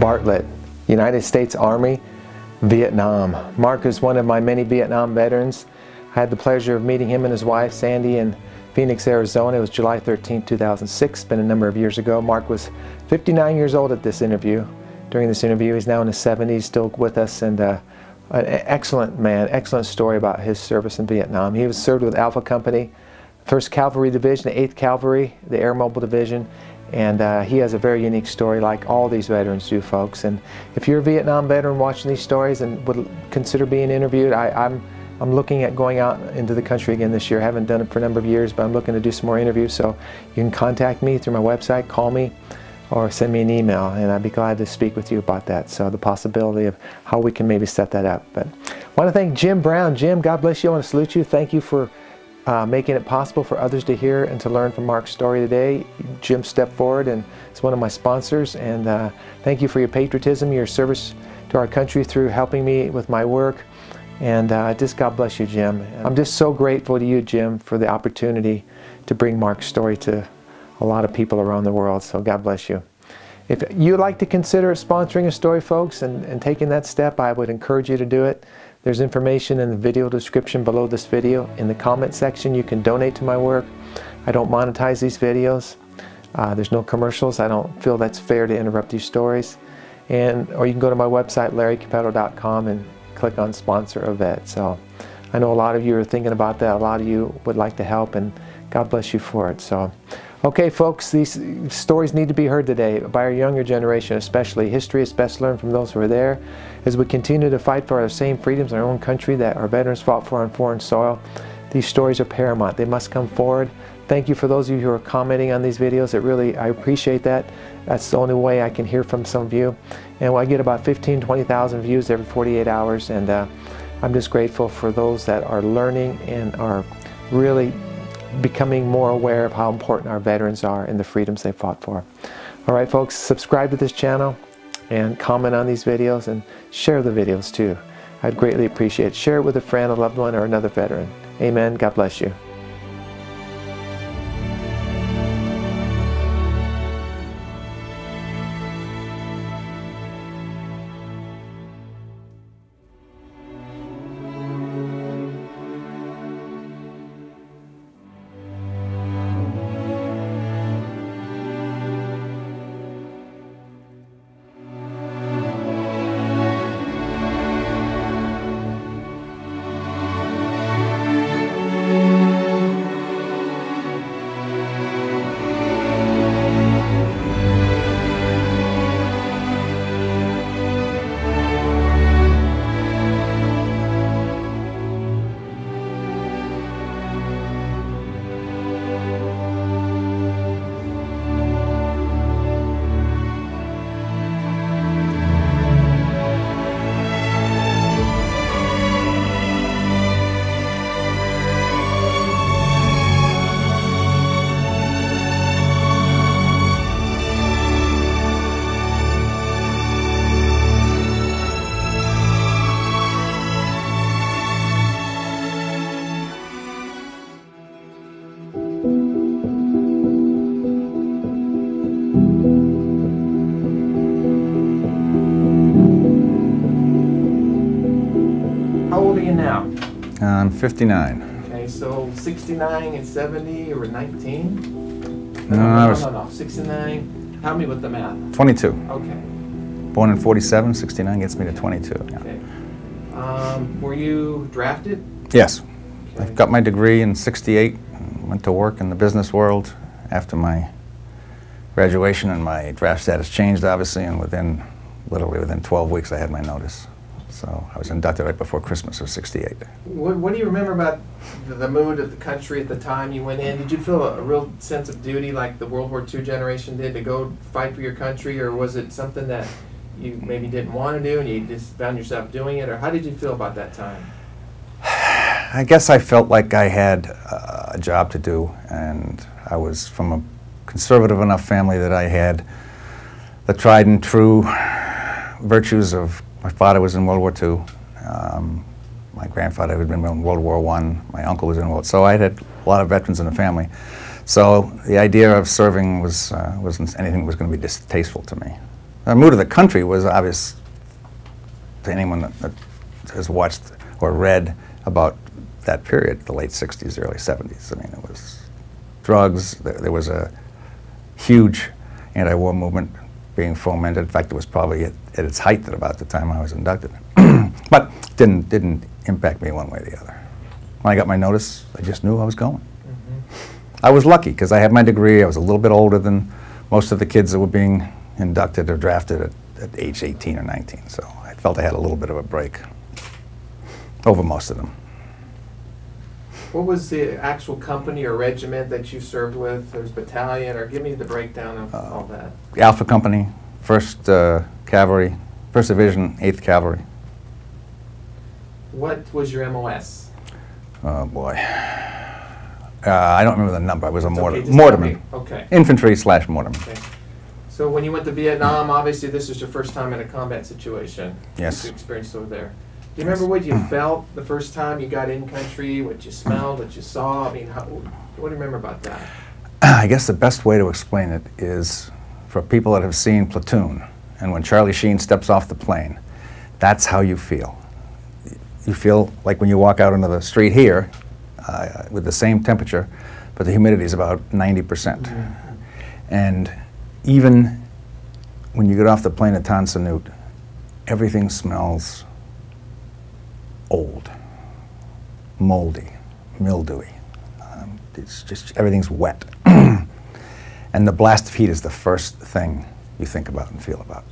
Bartlett, United States Army, Vietnam. Marc is one of my many Vietnam veterans. I had the pleasure of meeting him and his wife, Sandy, in Phoenix, Arizona. It was July 13, 2006, been a number of years ago. Marc was 59 years old at this interview. During this interview, he's now in his 70s, still with us, and uh, an excellent man, excellent story about his service in Vietnam. He was served with Alpha Company, 1st Cavalry Division, the 8th Cavalry, the Air Mobile Division, and uh, he has a very unique story like all these veterans do, folks. And if you're a Vietnam veteran watching these stories and would consider being interviewed, I, I'm, I'm looking at going out into the country again this year. I haven't done it for a number of years, but I'm looking to do some more interviews. So you can contact me through my website, call me, or send me an email, and I'd be glad to speak with you about that. So the possibility of how we can maybe set that up. But I want to thank Jim Brown. Jim, God bless you. I want to salute you. Thank you for uh, making it possible for others to hear and to learn from Marc's story today. Jim stepped forward and is one of my sponsors. And uh, thank you for your patriotism, your service to our country through helping me with my work. And uh, just God bless you, Jim. I'm just so grateful to you, Jim, for the opportunity to bring Marc's story to a lot of people around the world. So God bless you. If you'd like to consider sponsoring a story, folks, and, and taking that step, I would encourage you to do it. There's information in the video description below this video. In the comment section, you can donate to my work. I don't monetize these videos. Uh, there's no commercials. I don't feel that's fair to interrupt these stories. And Or you can go to my website, larrycappetto.com, and click on Sponsor a Vet. So I know a lot of you are thinking about that. A lot of you would like to help, and God bless you for it. So. Okay, folks, these stories need to be heard today by our younger generation, especially. History is best learned from those who are there. As we continue to fight for our same freedoms in our own country that our veterans fought for on foreign soil, these stories are paramount. They must come forward. Thank you for those of you who are commenting on these videos. It really, I appreciate that. That's the only way I can hear from some of you. And I get about 15, 20,000 views every 48 hours. And uh, I'm just grateful for those that are learning and are really becoming more aware of how important our veterans are and the freedoms they fought for. All right, folks, subscribe to this channel and comment on these videos and share the videos too. I'd greatly appreciate it. Share it with a friend, a loved one, or another veteran. Amen. God bless you. 59. Okay, so 69 and 70 or 19? No, no, no, was no, no, 69. Help me with the math. 22. Okay, Born in 47, 69 gets me to 22. yeah. okay. Um, were you drafted? Yes. I Okay. got my degree in 68, and went to work in the business world after my graduation, and my draft status changed, obviously, and within, literally within 12 weeks, I had my notice. So I was inducted right before Christmas of 68. What, what do you remember about the, mood of the country at the time you went in? Did you feel a, a real sense of duty like the World War II generation did to go fight for your country, or was it something that you maybe didn't want to do and you just found yourself doing it, or how did you feel about that time? I guess I felt like I had uh, a job to do, and I was from a conservative enough family that I had the tried and true virtues of my father was in World War II. Um, my grandfather had been in World War One. My uncle was in World. So I had a lot of veterans in the family. So the idea of serving was uh, wasn't anything that was going to be distasteful to me. The mood of the country was obvious to anyone that, that has watched or read about that period, the late 60s, early 70s. I mean, it was drugs, there, there was a huge anti-war movement being fomented. In fact, it was probably at, at its height at about the time I was inducted. but didn't, didn't impact me one way or the other. When I got my notice, I just knew I was going. Mm-hmm. I was lucky because I had my degree. I was a little bit older than most of the kids that were being inducted or drafted at, at age 18 or 19. So I felt I had a little bit of a break over most of them. What was the actual company or regiment that you served with? There's battalion, or give me the breakdown of all that. The Alpha Company, 1st uh, Cavalry, 1st Division, 8th Cavalry. What was your MOS? Oh boy. Uh, I don't remember the number. It was a It's mortar, okay, mortarman. Okay. Infantry slash mortarman. Okay. So when you went to Vietnam, obviously this was your first time in a combat situation. Yes. You experienced over there. Do you remember what you felt the first time you got in country? What you smelled? What you saw? I mean, how, what do you remember about that? I guess the best way to explain it is for people that have seen Platoon, and when Charlie Sheen steps off the plane, that's how you feel. You feel like when you walk out into the street here uh, with the same temperature, but the humidity is about 90%. And even when you get off the plane at Tan Son Nhut, everything smells old, moldy, mildewy. Um, it's just everything's wet. and the blast of heat is the first thing you think about and feel about.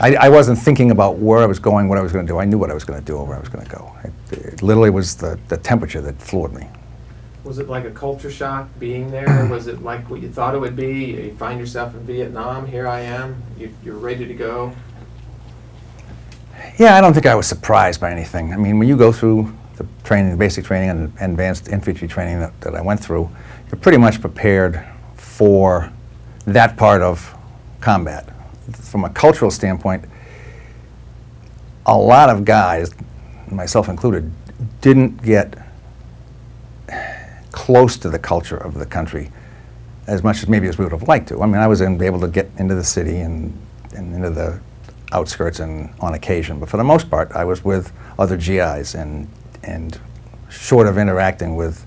I, I wasn't thinking about where I was going, what I was going to do. I knew what I was going to do where I was going to go. It, it literally was the, the temperature that floored me. Was it like a culture shock being there? Was it like what you thought it would be? You find yourself in Vietnam, here I am, you, you're ready to go. Yeah, I don't think I was surprised by anything. I mean, when you go through the training, the basic training and advanced infantry training that, that I went through, you're pretty much prepared for that part of combat. From a cultural standpoint, a lot of guys, myself included, didn't get close to the culture of the country as much as maybe as we would have liked to. I mean, I was able to get into the city and, and into the outskirts and on occasion, but for the most part, I was with other GIs and and short of interacting with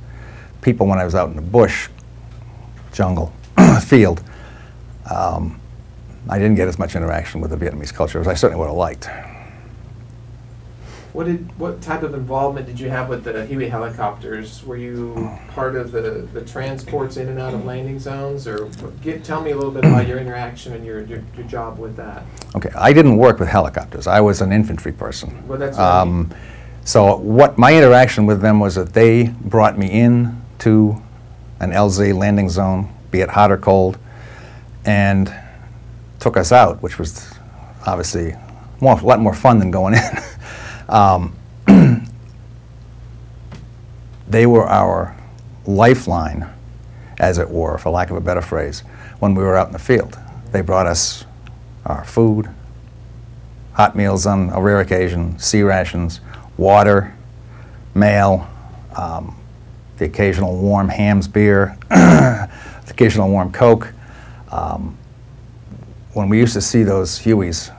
people when I was out in the bush, jungle, field, um, I didn't get as much interaction with the Vietnamese culture as I certainly would have liked. What did what type of involvement did you have with the Huey helicopters? Were you part of the, the transports in and out of landing zones, or get, tell me a little bit about your interaction and your, your, your job with that? Okay, I didn't work with helicopters. I was an infantry person. Well, that's what I mean. Um, so what my interaction with them was that they brought me in to an LZ landing zone, be it hot or cold, and took us out, which was obviously more, a lot more fun than going in. um, they were our lifeline, as it were, for lack of a better phrase, when we were out in the field. They brought us our food, hot meals on a rare occasion, C rations, water, mail, um, the occasional warm Hamm's beer, the occasional warm Coke. Um, when we used to see those Hueys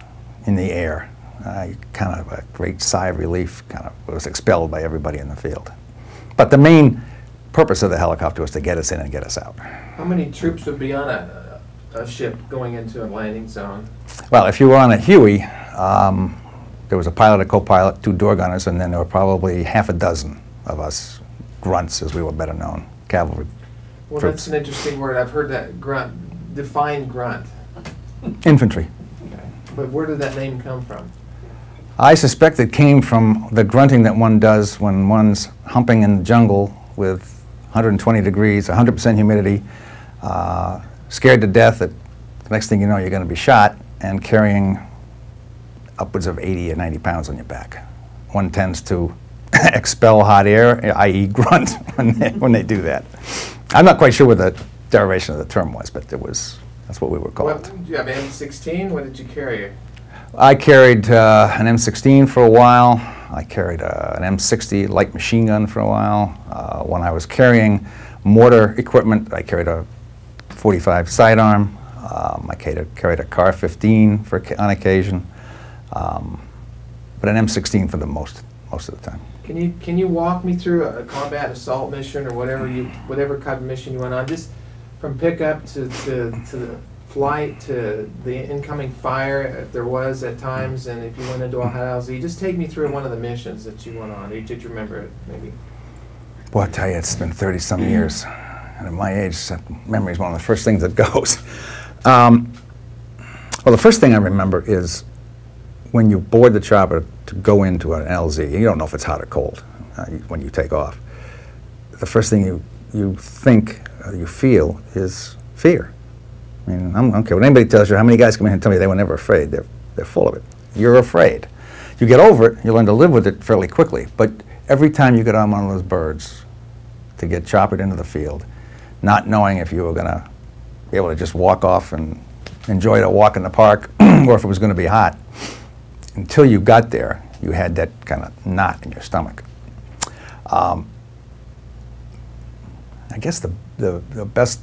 in the air, uh, kind of a great sigh of relief kind of was expelled by everybody in the field. But the main purpose of the helicopter was to get us in and get us out. How many troops would be on a, a ship going into a landing zone? Well, if you were on a Huey, um, there was a pilot, a co-pilot, two door gunners, and then there were probably half a dozen of us grunts, as we were better known, cavalry Well, Troops. that's an interesting word. I've heard that grunt. Define grunt. infantry. Okay. But where did that name come from? I suspect it came from the grunting that one does when one's humping in the jungle with 120 degrees, 100% humidity, uh, scared to death that the next thing you know you're going to be shot and carrying upwards of 80 or 90 pounds on your back. One tends to expel hot air, i.e. grunt, when they, when they do that. I'm not quite sure what the derivation of the term was, but it was, that's what we were called. Did you have M16? What did you carry? I carried uh, an M16 for a while. I carried uh, an M60 light machine gun for a while. Uh, when I was carrying mortar equipment, I carried a 45 sidearm. Um, I carried, a CAR-15 for, on occasion, um, but an M16 for the most most of the time. Can you can you walk me through a combat assault mission or whatever you whatever kind of mission you went on, just from pickup to to, to the flight to the incoming fire if there was at times, and if you went into a high LZ, just take me through one of the missions that you went on. Did you remember it maybe? Well, I tell you, it's been 30 some years. And at my age, memory is one of the first things that goes. Um, well, the first thing I remember is when you board the chopper to go into an LZ, you don't know if it's hot or cold uh, when you take off. The first thing you, you think, uh, you feel is fear. I mean, I'm, I don't care what anybody tells you. How many guys come in and tell me they were never afraid? They're, they're full of it. You're afraid. You get over it, you learn to live with it fairly quickly. But every time you get on one of those birds to get choppered into the field, not knowing if you were going to be able to just walk off and enjoy a walk in the park or if it was going to be hot, until you got there, you had that kind of knot in your stomach. Um, I guess the, the, the, best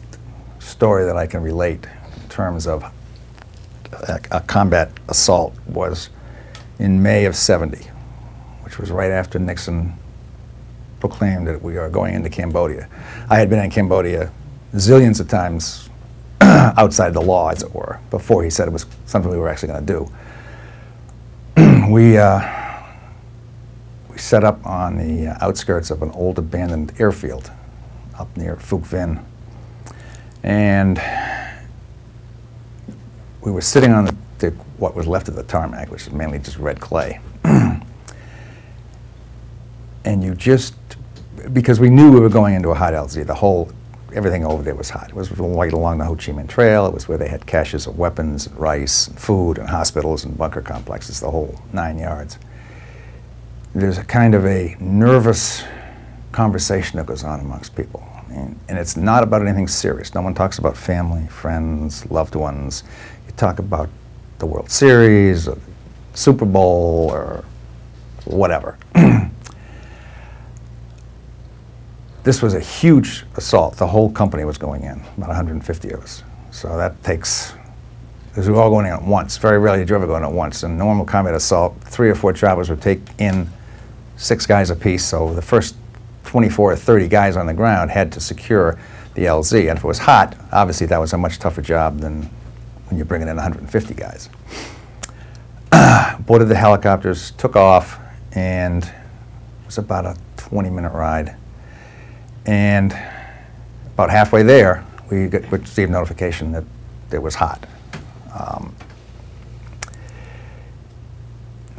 story that I can relate in terms of a, a, combat assault was in May of 70, which was right after Nixon proclaimed that we are going into Cambodia. I had been in Cambodia zillions of times outside the law, as it were, before he said it was something we were actually going to do. we, uh, we set up on the outskirts of an old abandoned airfield up near Phuoc Vinh. And we were sitting on the, the, what was left of the tarmac, which is mainly just red clay. and you just, because we knew we were going into a hot LZ, the whole everything over there was hot. It was right along the Ho Chi Minh Trail. It was where they had caches of weapons, and rice, and food, and hospitals and bunker complexes, the whole nine yards. There's a kind of a nervous conversation that goes on amongst people. Mean, and it's not about anything serious. No one talks about family, friends, loved ones. You talk about the World Series, or Super Bowl, or whatever. This was a huge assault. The whole company was going in, about 150 of us. So that takes, because we were all going in at once. Very rarely did you ever go in at once. In normal combat assault, three or four choppers would take in six guys apiece. So the first 24 or 30 guys on the ground had to secure the LZ. And if it was hot, obviously that was a much tougher job than when you're bringing in 150 guys. Boarded the helicopters, took off, and it was about a 20 minute ride. And about halfway there, we received notification that it was hot. Um,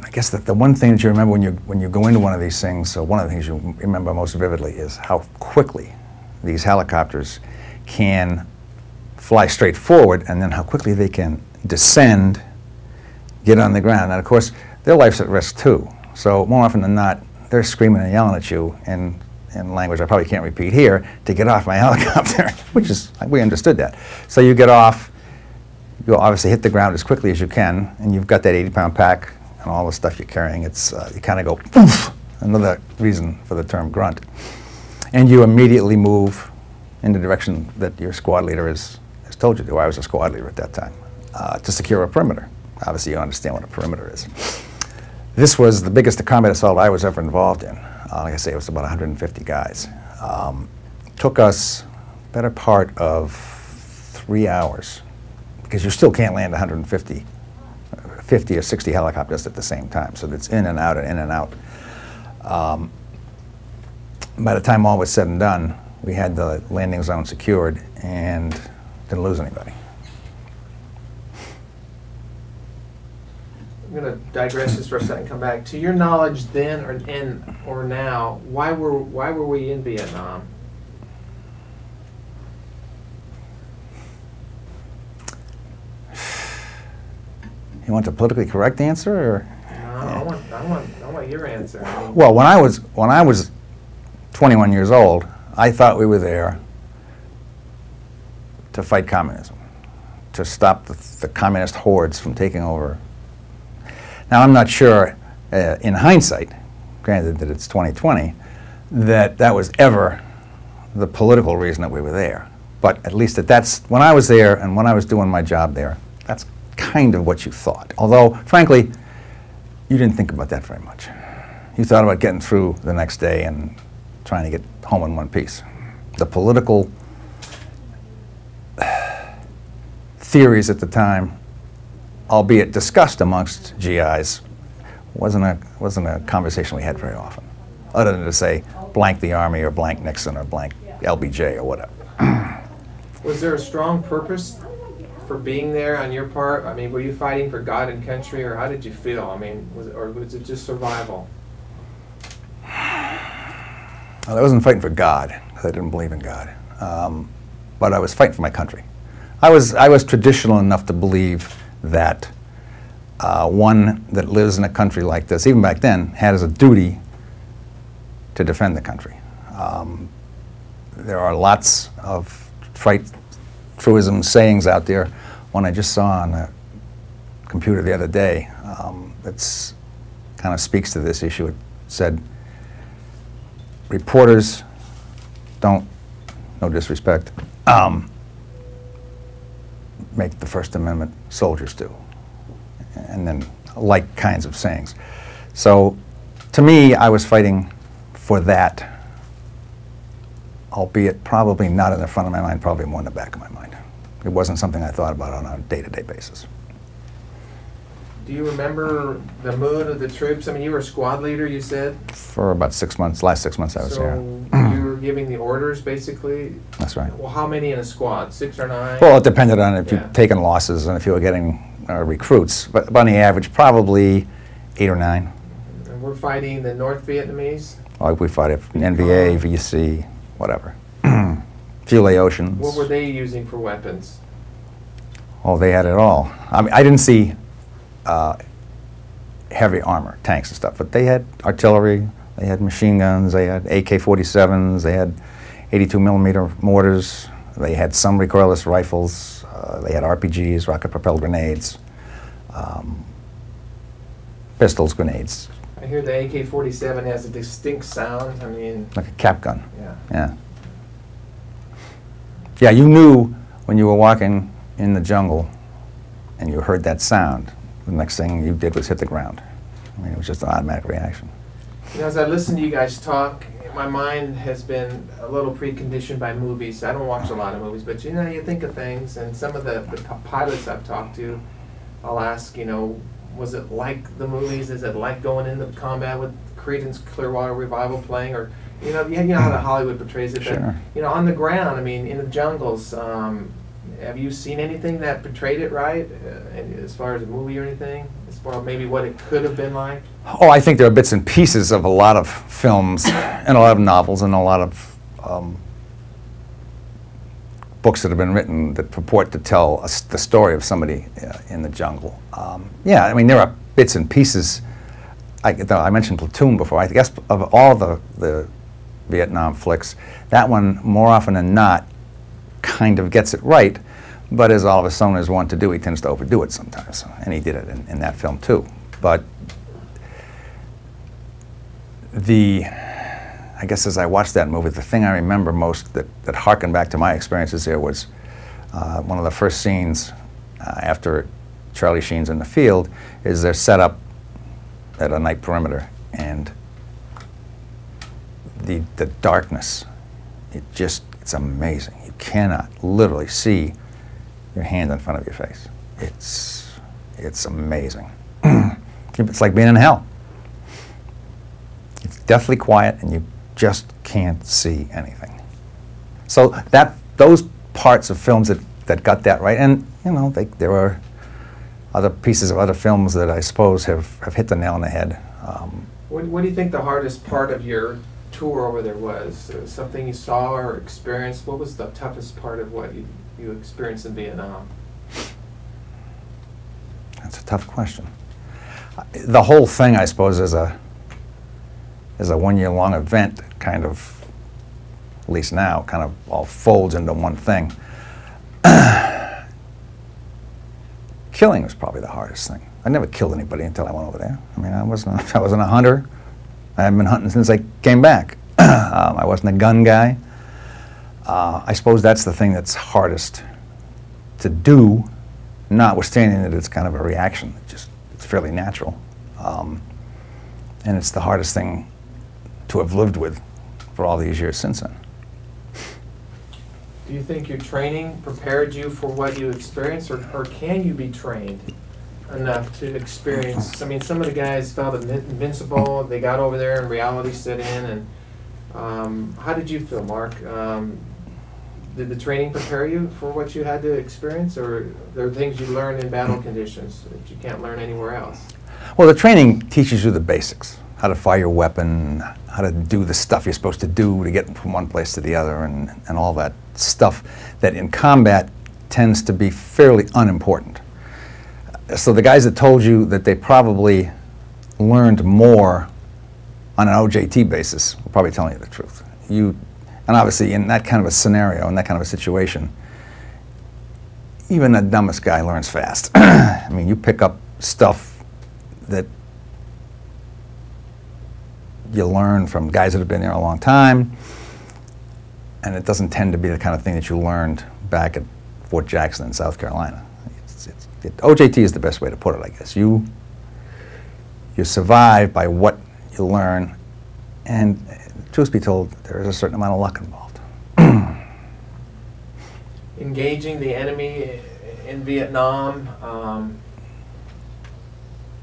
I guess that the one thing that you remember when you when you go into one of these things, so one of the things you remember most vividly is how quickly these helicopters can fly straight forward, and then how quickly they can descend, get on the ground. And of course, their life's at risk too. So more often than not, they're screaming and yelling at you, and in language I probably can't repeat here, to get off my helicopter, which is, we understood that. So you get off, you obviously hit the ground as quickly as you can, and you've got that 80 pound pack and all the stuff you're carrying. It's, uh, you kind of go another reason for the term grunt. And you immediately move in the direction that your squad leader has, has told you to. I was a squad leader at that time, uh, to secure a perimeter. Obviously you understand what a perimeter is. This was the biggest combat assault I was ever involved in. Uh, like I say, it was about 150 guys. Um, took us better part of three hours because you still can't land 150, 50 or 60 helicopters at the same time. So it's in and out and in and out. Um, by the time all was said and done, we had the landing zone secured and didn't lose anybody. I'm going to digress just for a second. Come back to your knowledge then or in or now. Why were why were we in Vietnam? You want the politically correct answer, or? No, I want I want I want your answer. I mean, well, when I was when I was 21 years old, I thought we were there to fight communism, to stop the, the communist hordes from taking over now, I'm not sure, uh, in hindsight, granted that it's 2020, that that was ever the political reason that we were there. But at least that that's, when I was there and when I was doing my job there, kind of what you thought. Although, frankly, you didn't think about that very much. You thought about getting through the next day and trying to get home in one piece. The political theories at the time, albeit discussed amongst GIs, wasn't a, wasn't a conversation we had very often, other than to say blank the Army or blank Nixon or blank LBJ or whatever. Was there a strong purpose for being there on your part? I mean, were you fighting for God and country, or how did you feel? I mean, was it, or was it just survival? Well, I wasn't fighting for God because I didn't believe in God, um, but I was fighting for my country. I was I was traditional enough to believe that uh, one that lives in a country like this, even back then, had as a duty to defend the country. Um, there are lots of trite truisms, sayings out there. One I just saw on a computer the other day um, that's kind of speaks to this issue. It said, reporters don't, no disrespect, um, make the First Amendment, soldiers do. And then like kinds of sayings. So to me, I was fighting for that, albeit probably not in the front of my mind, probably more in the back of my mind. It wasn't something I thought about on a day-to-day basis. Do you remember the mood of the troops? I mean, you were a squad leader, you said? For about six months, last six months I was so here. you were giving the orders, basically? That's right. Well, how many in a squad? Six or nine? Well, it depended on if Yeah. you'd taken losses and if you were getting uh, recruits, but on the average, probably eight or nine. And we're fighting the North Vietnamese? Like we fought it from NVA, VC, whatever. What were they using for weapons? Oh, they had it all. I mean, I didn't see uh, heavy armor, tanks and stuff, but they had artillery, they had machine guns, they had AK-47s, they had 82 millimeter mortars, they had some recoilless rifles, uh, they had RPGs, rocket-propelled grenades, um, pistols, grenades, I hear the AK-47 has a distinct sound. I mean, like a cap gun. yeah. Yeah. Yeah, you knew when you were walking in the jungle and you heard that sound, the next thing you did was hit the ground. I mean, it was just an automatic reaction. You know, as I listen to you guys talk, my mind has been a little preconditioned by movies. I don't watch a lot of movies, but you know, you think of things, and some of the, the pilots I've talked to, I'll ask, you know, was it like the movies? Is it like going into combat with Creedence Clearwater Revival playing, or you know, you know how the Hollywood portrays it, but you know, on the ground, I mean, in the jungles, um, have you seen anything that portrayed it right, uh, as far as a movie or anything, as far as maybe what it could have been like? Oh, I think there are bits and pieces of a lot of films and a lot of novels and a lot of um, books that have been written that purport to tell a the story of somebody uh, in the jungle. Um, yeah, I mean, there are bits and pieces. I, I mentioned Platoon before. I guess of all the, the Vietnam flicks, that one, more often than not, kind of gets it right. But as Oliver Stone is wont to do, he tends to overdo it sometimes. And he did it in, in that film, too. But the, I guess as I watched that movie, the thing I remember most that, that harkened back to my experiences there was uh, one of the first scenes uh, after Charlie Sheen's in the field is they're set up at a night perimeter and the, the darkness, it just, it's amazing. You cannot literally see your hand in front of your face. It's, it's amazing. it's like being in hell. It's deathly quiet and you just can't see anything. So that, those parts of films that, that got that right, and you know, they, there are other pieces of other films that I suppose have, have hit the nail on the head. Um, What, what do you think the hardest part of your tour over there was? Uh, something you saw or experienced? What was the toughest part of what you, you experienced in Vietnam? That's a tough question. The whole thing, I suppose, is a is a one-year-long event, kind of, at least now, kind of all folds into one thing. Killing was probably the hardest thing. I never killed anybody until I went over there. I mean, I wasn't I wasn't a hunter. I hadn't been hunting since I came back. um, I wasn't a gun guy. Uh, I suppose that's the thing that's hardest to do, notwithstanding that it's kind of a reaction. It just it's fairly natural, um, and it's the hardest thing to have lived with for all these years since then. Do you think your training prepared you for what you experienced, or, or can you be trained enough to experience? I mean, some of the guys felt invincible. They got over there, and reality set in. And um, how did you feel, Marc? Um, did the training prepare you for what you had to experience, or there are things you learn in battle conditions that you can't learn anywhere else? Well, the training teaches you the basics how to fire your weapon, how to do the stuff you're supposed to do to get from one place to the other, and, and all that stuff that in combat tends to be fairly unimportant. So the guys that told you that they probably learned more on an OJT basis were probably telling you the truth. You, and obviously in that kind of a scenario, in that kind of a situation, even the dumbest guy learns fast. I mean, you pick up stuff that you learn from guys that have been there a long time, and it doesn't tend to be the kind of thing that you learned back at Fort Jackson in South Carolina. It's, it's, it, OJT is the best way to put it, I guess. You you survive by what you learn, and truth be told, there is a certain amount of luck involved. Engaging the enemy in Vietnam. Um,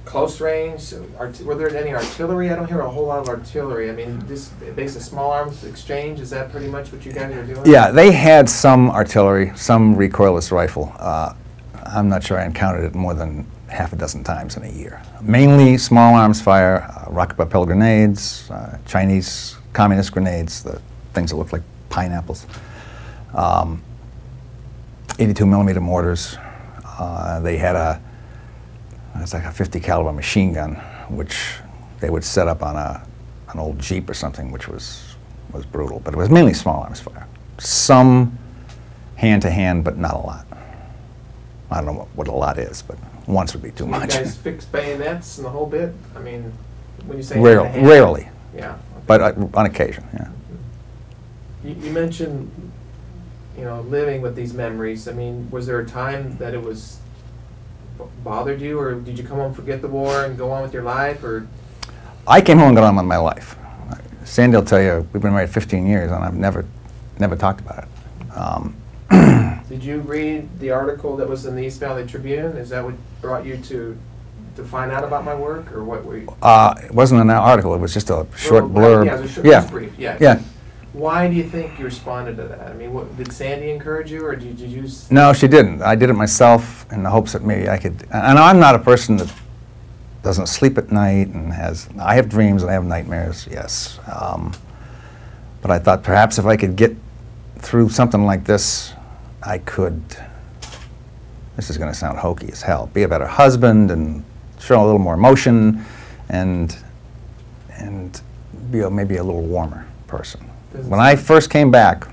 close range? Art- were there any artillery? I don't hear a whole lot of artillery. I mean, this base of small arms exchange, is that pretty much what you guys are doing? Yeah, they had some artillery, some recoilless rifle. Uh, I'm not sure I encountered it more than half a dozen times in a year. Mainly small arms fire, uh, rocket propelled grenades, uh, Chinese communist grenades, the things that look like pineapples, um, 82 millimeter mortars. Uh, they had a it's like a 50 caliber machine gun, which they would set up on a an old Jeep or something, which was was brutal. But it was mainly small arms fire. Some hand to hand, but not a lot. I don't know what, what a lot is, but once would be too You much. guys fix bayonets and the whole bit? I mean, when you say Rare, hand-to-hand- rarely, Yeah. okay. but uh, on occasion, yeah. You, you mentioned, you know, living with these memories. I mean, was there a time that it was b- bothered you, or did you come home, forget the war, and go on with your life, or I came home and got on with my life. Sandy will tell you, we've been married 15 years, and I've never, never talked about it. Um, did you read the article that was in the East Valley Tribune? Is that what brought you to to find out about my work, or what were you? uh, it wasn't an article; it was just a short blurb. Yeah, it was a short, yeah, brief. Yeah. yeah. Why do you think you responded to that? I mean, what, did Sandy encourage you, or did you use? No, she didn't. I did it myself in the hopes that maybe I could. And I'm not a person that doesn't sleep at night and has. I have dreams and I have nightmares. Yes, um, but I thought perhaps if I could get through something like this, I could. This is going to sound hokey as hell. Be a better husband and show a little more emotion, and and be a, maybe a little warmer person. Doesn't When I first came back,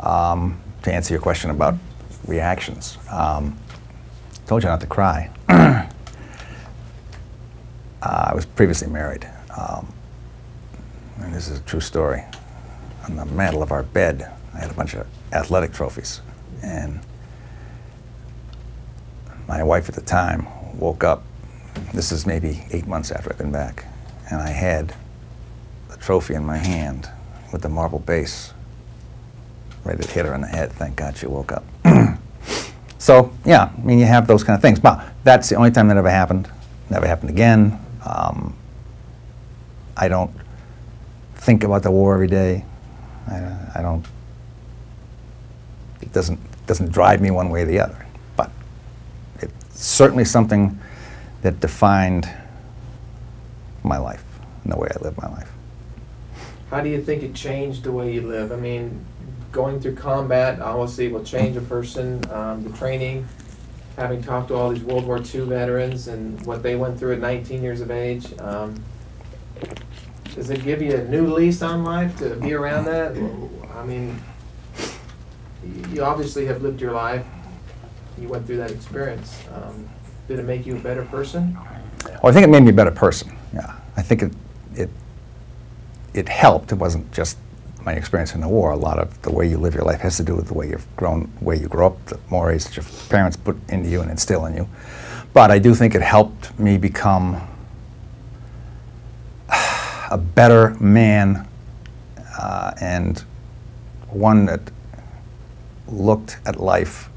um, to answer your question about reactions, um, told you not to cry. uh, I was previously married, um, and this is a true story. On the mantle of our bed, I had a bunch of athletic trophies, and my wife at the time woke up. This is maybe eight months after I'd been back, and I had the trophy in my hand with the marble base ready to hit her in the head. Thank God she woke up. so, yeah, I mean, you have those kind of things. But that's the only time that ever happened. Never happened again. Um, I don't think about the war every day. I, I don't. Doesn't doesn't drive me one way or the other. But it's certainly something that defined my life and the way I live my life. How do you think it changed the way you live? I mean, going through combat obviously will change a person. Um, the training, having talked to all these World War II veterans and what they went through at 19 years of age, um, does it give you a new lease on life to be around that? I mean, you obviously have lived your life. You went through that experience. Um, did it make you a better person? Well, I think it made me a better person. Yeah, I think it it it helped. It wasn't just my experience in the war, a lot of the way you live your life has to do with the way you've grown, the way you grew up, the mores that your parents put into you and instill in you. But I do think it helped me become a better man uh, and one that looked at life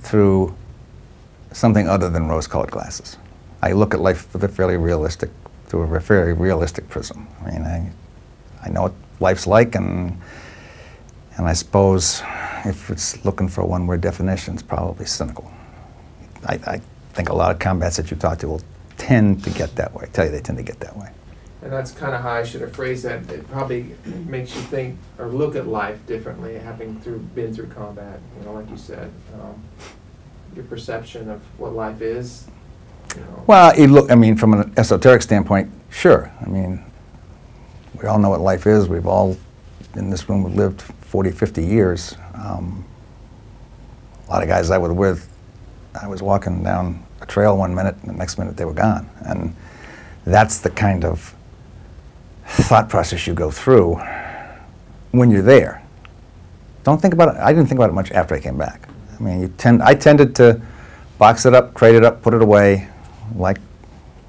through something other than rose-colored glasses. I look at life with a fairly realistic, through a fairly realistic prism. I mean, I, I know what life's like, and and I suppose if it's looking for a one-word definition, it's probably cynical. I, I think a lot of combats that you talk to will tend to get that way. I tell you, they tend to get that way. And that's kind of how I should have phrased that. It probably makes you think or look at life differently, having through been through combat. You know, like you said, um, your perception of what life is. Well, you look. I mean, from an esoteric standpoint, sure. I mean, we all know what life is. We've all in this room have lived 40, 50 years. Um, a lot of guys I was with, I was walking down a trail one minute, and the next minute they were gone, and that's the kind of thought process you go through when you're there. Don't think about it. I didn't think about it much after I came back. I mean, you tend, I tended to box it up, crate it up, put it away, like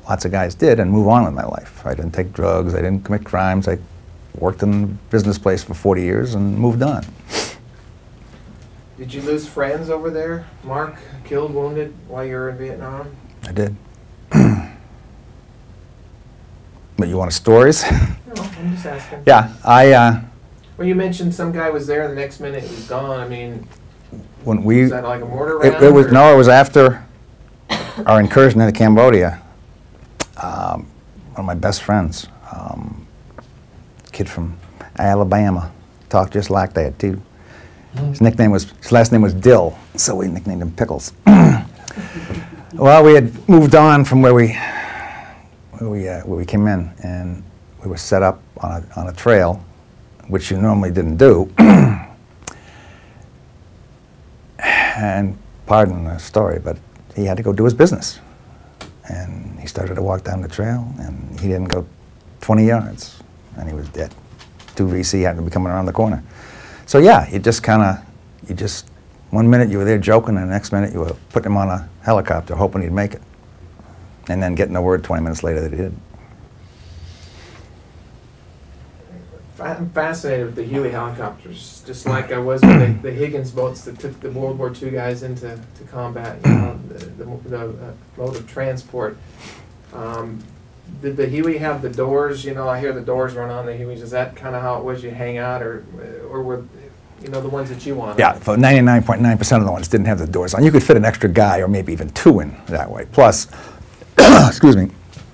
lots of guys did, and move on with my life. I didn't take drugs. I didn't commit crimes. I worked in the business place for 40 years and moved on. Did you lose friends over there, Mark? Killed, wounded while you were in Vietnam? I did. But you want stories? No, I'm just asking. yeah, I. Uh, well, you mentioned some guy was there. And the next minute he was gone. I mean, when we. Was that like a mortar round? It, it was no. It was after our incursion into Cambodia. Um, one of my best friends, um, kid from Alabama, talked just like that too. His nickname was his last name was Dill, so we nicknamed him Pickles. well, we had moved on from where we we uh, we came in, and we were set up on a on a trail, which you normally didn't do. and pardon the story, but he had to go do his business, and he started to walk down the trail, and he didn't go 20 yards, and he was dead. Two VC had to be coming around the corner. So yeah, you just kind of, you just, one minute you were there joking, and the next minute you were putting him on a helicopter hoping he'd make it. And then getting the word 20 minutes later that he did. I'm fascinated with the Huey helicopters, just like I was with the, the Higgins boats that took the World War II guys into to combat, you know, the, the, the uh, mode of transport. Um, did the Huey have the doors? You know, I hear the doors run on the Hueys. Is that kind of how it was? You hang out, or or were you know the ones that you wanted? Yeah, for 99.9% of the ones didn't have the doors on. You could fit an extra guy or maybe even two in that way. Plus, excuse me,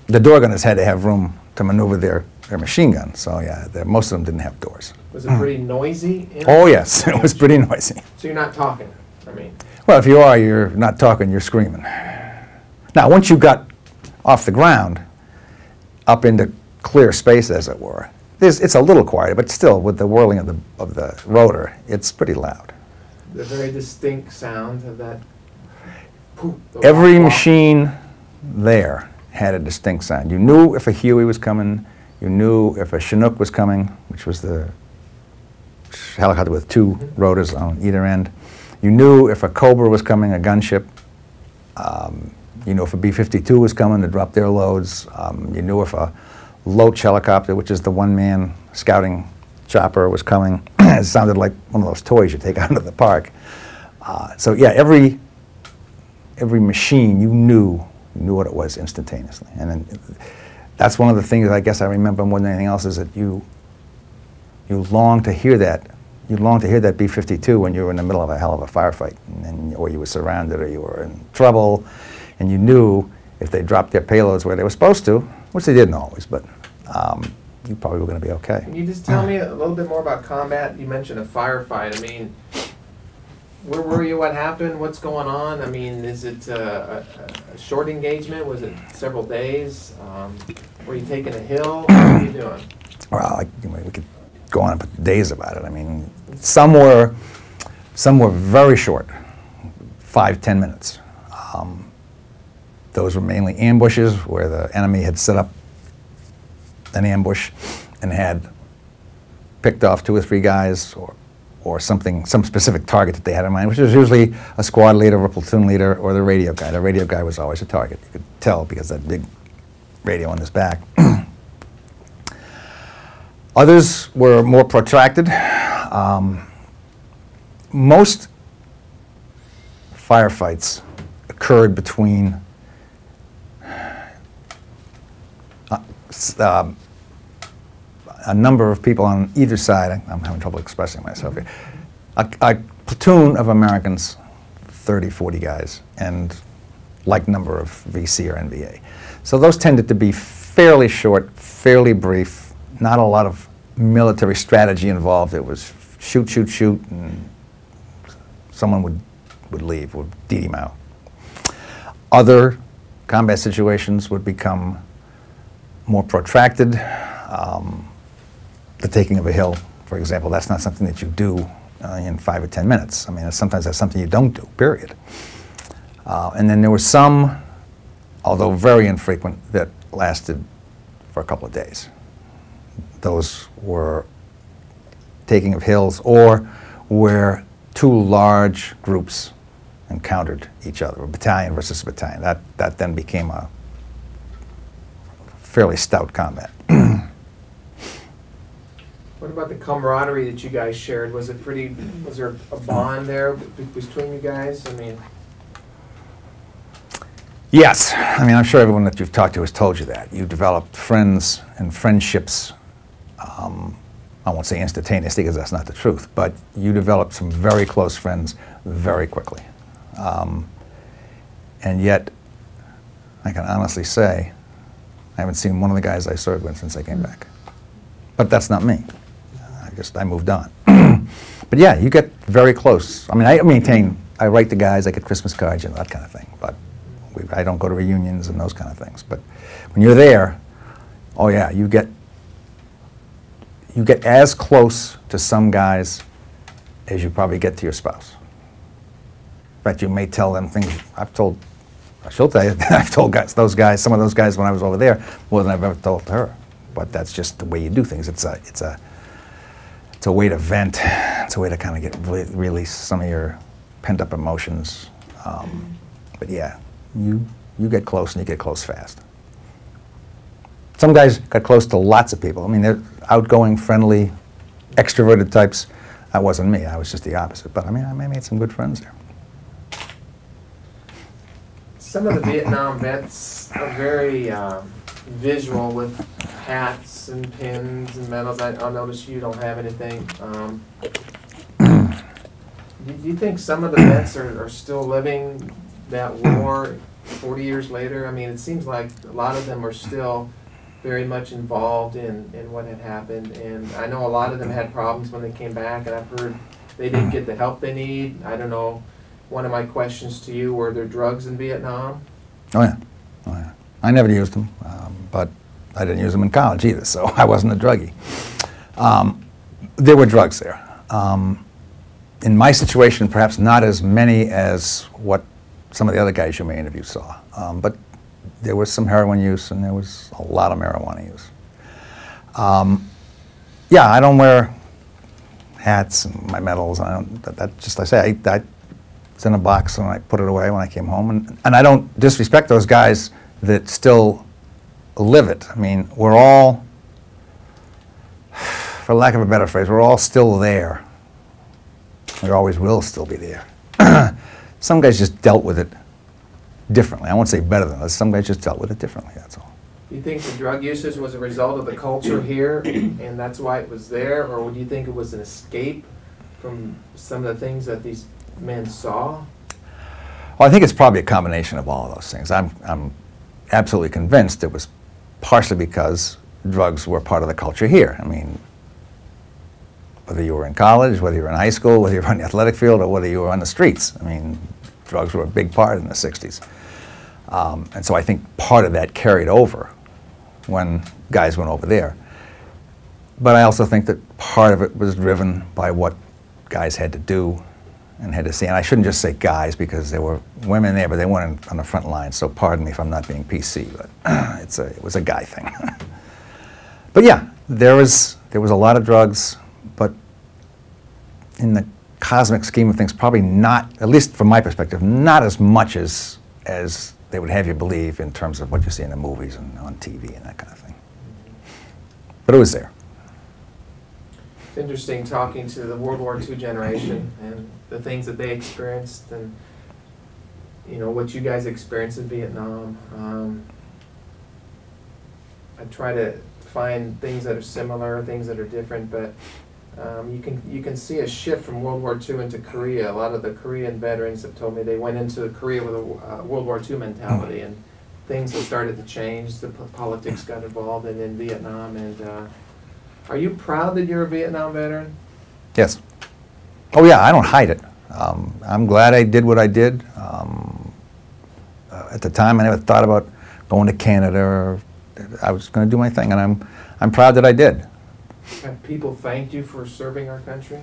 the door gunners had to have room to maneuver their, their machine gun. So yeah, most of them didn't have doors. Was it pretty noisy? in Oh yes, it was pretty noisy. So you're not talking. I mean, Well, if you are, you're not talking, you're screaming. Now, once you got off the ground, up into clear space, as it were, there's, it's a little quieter, but still, with the whirling of the, of the rotor, it's pretty loud. the very distinct sound of that. the Every wah, wah. machine there had a distinct sound. You knew if a Huey was coming, you knew if a Chinook was coming, which was the helicopter with two rotors on either end. You knew if a Cobra was coming, a gunship. Um, you knew if a B-52 was coming to drop their loads. Um, you knew if a Loach helicopter, which is the one-man scouting chopper, was coming. it sounded like one of those toys you take out of the park. Uh, so yeah, every every machine you knew knew what it was instantaneously, and then that's one of the things I guess I remember more than anything else is that you you long to hear that. You long to hear that B-52 when you were in the middle of a hell of a firefight, and then, or you were surrounded, or you were in trouble, and you knew if they dropped their payloads where they were supposed to, which they didn't always, but um, you probably were going to be okay. Can you just tell me a little bit more about combat? You mentioned a firefight. I mean, where were you? What happened? What's going on? I mean, is it a, a, a short engagement? Was it several days? Um, were you taking a hill? What were you doing? Well, I, we could go on for days about it. I mean, some were, some were very short, five, ten minutes. Um, those were mainly ambushes where the enemy had set up an ambush and had picked off two or three guys or, or something, some specific target that they had in mind, which was usually a squad leader or a platoon leader or the radio guy. The radio guy was always a target. You could tell because that big radio on his back. Others were more protracted. Um, most firefights occurred between uh, um, a number of people on either side. I'm having trouble expressing myself here. A, a, platoon of Americans, 30, 40 guys, and like number of VC or NVA. So those tended to be fairly short, fairly brief, not a lot of military strategy involved. It was shoot, shoot, shoot, and someone would, would leave, would him out. Other combat situations would become more protracted. Um, the taking of a hill, for example, that's not something that you do uh, in five or ten minutes. I mean, sometimes that's something you don't do, period. Uh, and then there were some, although very infrequent, that lasted for a couple of days. Those were taking of hills or where two large groups encountered each other, a battalion versus a battalion. That, that then became a fairly stout combat. What about the camaraderie that you guys shared? Was it pretty, was there a bond there between you guys? I mean, Yes. I mean, I'm sure everyone that you've talked to has told you that. You developed friends and friendships. Um, I won't say instantaneously because that's not the truth, but you developed some very close friends very quickly. Um, and yet, I can honestly say, I haven't seen one of the guys I served with since I came back. But that's not me. I just, I moved on. but yeah, you get very close. I mean, I maintain, I write to guys, I get Christmas cards, and that kind of thing. But we, I don't go to reunions and those kind of things. But when you're there, oh yeah, you get, you get as close to some guys as you probably get to your spouse. In fact, you may tell them things, I've told, she'll tell you, I've told guys, those guys, some of those guys when I was over there, more than I've ever told her. But that's just the way you do things. It's a, it's a, it's a way to vent. It's a way to kind of get re release some of your pent up emotions. Um, but yeah, you you get close and you get close fast. Some guys got close to lots of people. I mean, they're outgoing, friendly, extroverted types. That wasn't me. I was just the opposite. But I mean, I made some good friends there. Some of the Vietnam vets are very um, visual with hats and pins and medals. I, will notice you don't have anything. Um, do you think some of the vets are, are still living that war 40 years later? I mean, it seems like a lot of them are still very much involved in, in what had happened. And I know a lot of them had problems when they came back, and I've heard they didn't get the help they need. I don't know. One of my questions to you were there drugs in Vietnam? Oh, yeah. Oh, yeah. I never used them, um, but I didn't use them in college either, so I wasn't a druggie. Um, there were drugs there. Um, in my situation, perhaps not as many as what some of the other guys you may interview saw, um, but there was some heroin use and there was a lot of marijuana use. Um, yeah, I don't wear hats and my medals. I don't. That, that just I say I, I, it's in a box and I put it away when I came home, and and I don't disrespect those guys that still live it. I mean, we're all, for lack of a better phrase, we're all still there. We always will still be there. Some guys just dealt with it differently. I won't say better than us. Some guys just dealt with it differently, that's all. Do you think the drug usage was a result of the culture here and that's why it was there? Or do you think it was an escape from some of the things that these men saw? Well, I think it's probably a combination of all of those things. I'm, I'm absolutely convinced it was partially because drugs were part of the culture here. I mean, whether you were in college, whether you were in high school, whether you were on the athletic field, or whether you were on the streets. I mean, drugs were a big part in the 60s. Um, and so I think part of that carried over when guys went over there. But I also think that part of it was driven by what guys had to do and had to see. And I shouldn't just say guys because there were women there, but they weren't on the front line. So pardon me if I'm not being PC, but it's a, it was a guy thing. but yeah, there was, there was a lot of drugs, but in the cosmic scheme of things, probably not, at least from my perspective, not as much as, as they would have you believe in terms of what you see in the movies and on TV and that kind of thing. But it was there. Interesting talking to the World War II generation and the things that they experienced and you know what you guys experienced in Vietnam. Um, I try to find things that are similar, things that are different, but um, you can you can see a shift from World War II into Korea. A lot of the Korean veterans have told me they went into Korea with a uh, World War II mentality, and things have started to change. The politics got involved, and in Vietnam. And uh, are you proud that you're a Vietnam veteran? Yes. Oh yeah, I don't hide it. Um, I'm glad I did what I did. Um, uh, at the time, I never thought about going to Canada. Or, I was going to do my thing, and I'm I'm proud that I did. Have people thanked you for serving our country?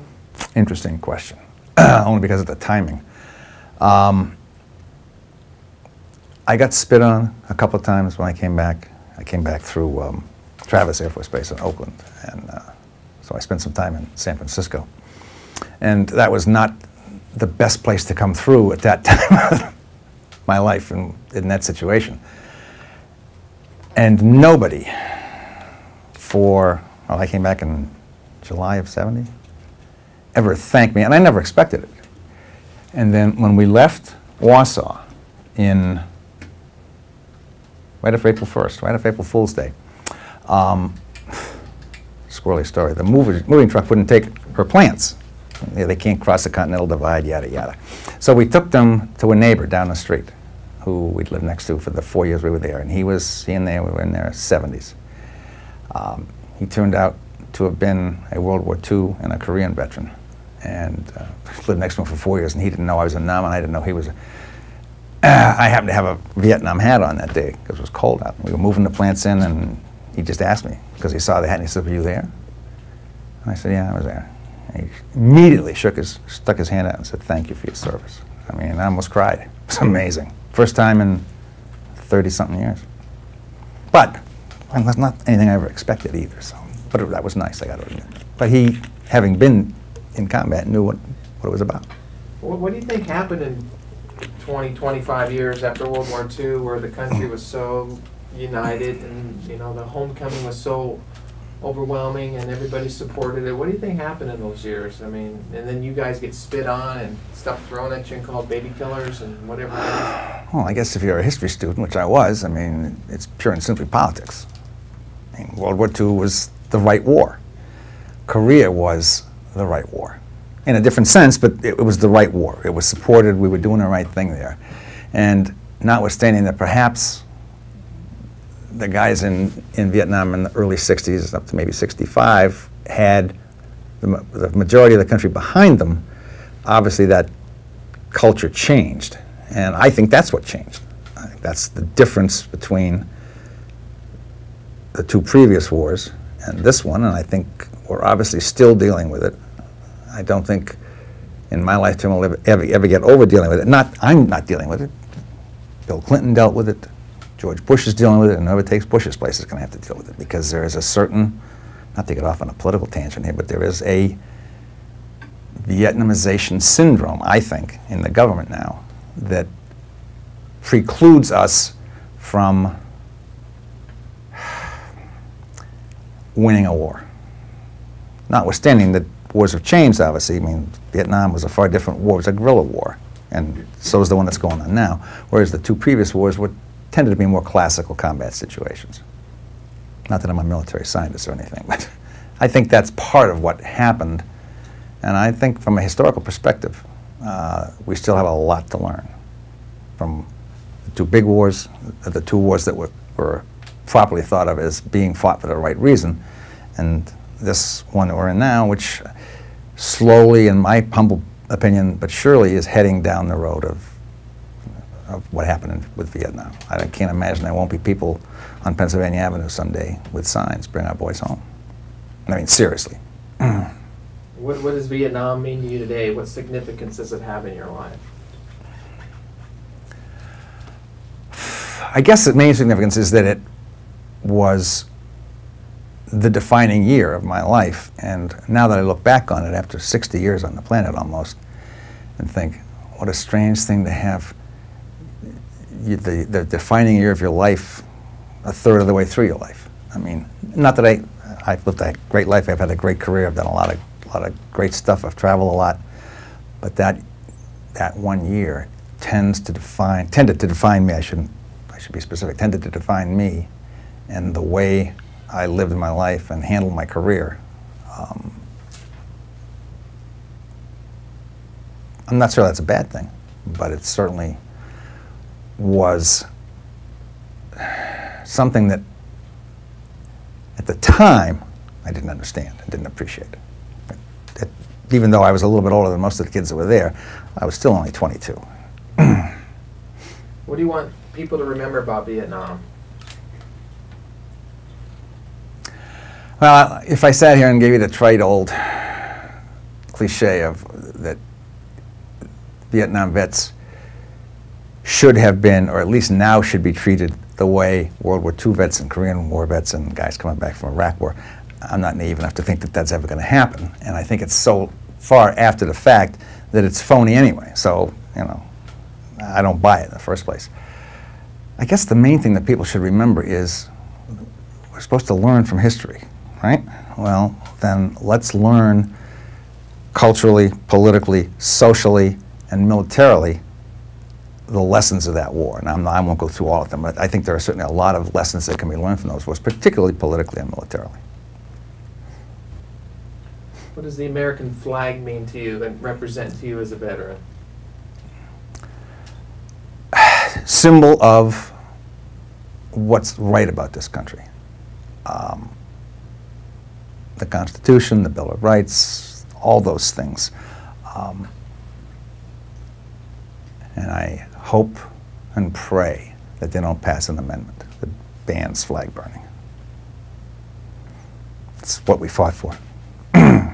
Interesting question, only because of the timing. Um, I got spit on a couple of times when I came back. I came back through um, Travis Air Force Base in Oakland, and uh, so I spent some time in San Francisco. And that was not the best place to come through at that time of my life in, in that situation. And nobody for well, I came back in July of 70, ever thanked me, and I never expected it. And then when we left Warsaw in, right after April 1st, right after April Fool's Day, um, squirrely story, the moving, moving truck wouldn't take her plants. They can't cross the Continental Divide, yada, yada. So we took them to a neighbor down the street who we'd lived next to for the four years we were there. And he was, he and they were in their 70s. Um, he turned out to have been a World War II and a Korean veteran. And uh, lived next to him for four years, and he didn't know I was a Nam, and I didn't know he was a. I happened to have a Vietnam hat on that day because it was cold out. We were moving the plants in, and he just asked me because he saw the hat, and he said, "Were you there?" And I said, "Yeah, I was there." And he immediately shook his, stuck his hand out and said, "Thank you for your service." I mean, I almost cried. It was amazing. First time in 30 something years. But and that's not anything I ever expected either. So, but it, that was nice. I got admit. But he, having been in combat, knew what, what it was about. What, what do you think happened in 20, 25 years after World War II, where the country was so united and you know the homecoming was so overwhelming and everybody supported it. What do you think happened in those years? I mean, and then you guys get spit on and stuff thrown at you and called baby killers and whatever. Well, I guess if you're a history student, which I was, I mean, it's pure and simply politics. World War II was the right war. Korea was the right war. In a different sense, but it, it was the right war. It was supported, we were doing the right thing there. And notwithstanding that perhaps the guys in, in Vietnam in the early 60s, up to maybe 65, had the, the majority of the country behind them, obviously that culture changed. And I think that's what changed. I think that's the difference between the two previous wars and this one, and I think we're obviously still dealing with it. I don't think in my lifetime we'll ever, ever, ever get over dealing with it. Not, I'm not dealing with it. Bill Clinton dealt with it. George Bush is dealing with it, and whoever takes Bush's place is going to have to deal with it because there is a certain, not to get off on a political tangent here, but there is a Vietnamization syndrome, I think, in the government now that precludes us from winning a war. Notwithstanding that wars have changed, obviously. I mean, Vietnam was a far different war. It was a guerrilla war, and so is the one that's going on now. Whereas the two previous wars were tended to be more classical combat situations. Not that I'm a military scientist or anything, but I think that's part of what happened. And I think from a historical perspective, uh, we still have a lot to learn from the two big wars, the two wars that were, were properly thought of as being fought for the right reason. And this one that we're in now, which slowly, in my humble opinion, but surely is heading down the road of, of what happened with Vietnam. I can't imagine there won't be people on Pennsylvania Avenue someday with signs, bring our boys home. I mean, seriously. what, what does Vietnam mean to you today? What significance does it have in your life? I guess the main significance is that it was the defining year of my life. And now that I look back on it after 60 years on the planet almost, and think, what a strange thing to have the, the defining year of your life a third of the way through your life. I mean, not that I, I've lived a great life, I've had a great career, I've done a lot of, a lot of great stuff, I've traveled a lot, but that, that one year tends to define, tended to define me, I shouldn't, I should be specific, tended to define me and the way I lived my life and handled my career. Um, I'm not sure that's a bad thing, but it's certainly was something that at the time I didn't understand and didn't appreciate. It, it, even though I was a little bit older than most of the kids that were there, I was still only 22. what do you want people to remember about Vietnam? Well, if I sat here and gave you the trite old cliche of that Vietnam vets should have been, or at least now should be treated the way World War II vets and Korean War vets and guys coming back from Iraq were, I'm not naive enough to think that that's ever going to happen. And I think it's so far after the fact that it's phony anyway. So, you know, I don't buy it in the first place. I guess the main thing that people should remember is we're supposed to learn from history right? Well, then let's learn culturally, politically, socially, and militarily the lessons of that war. And not, i won't go through all of them, but I think there are certainly a lot of lessons that can be learned from those wars, particularly politically and militarily. What does the American flag mean to you and represent to you as a veteran? Symbol of what's right about this country. Um, the Constitution, the Bill of Rights, all those things. Um, and I hope and pray that they don't pass an amendment that bans flag burning. It's what we fought for. How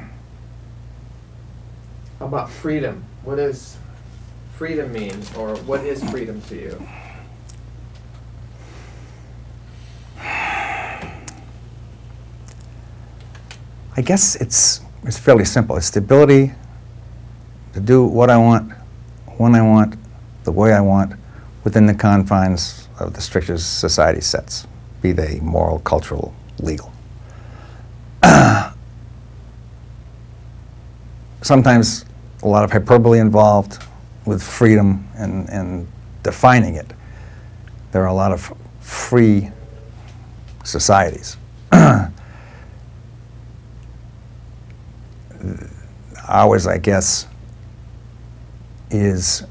about freedom? What does freedom mean, or what is freedom to you? I guess it's, it's fairly simple. It's the ability to do what I want, when I want, the way I want, within the confines of the strictures society sets, be they moral, cultural, legal. Sometimes a lot of hyperbole involved with freedom and, and defining it. There are a lot of free societies. ours, I guess, is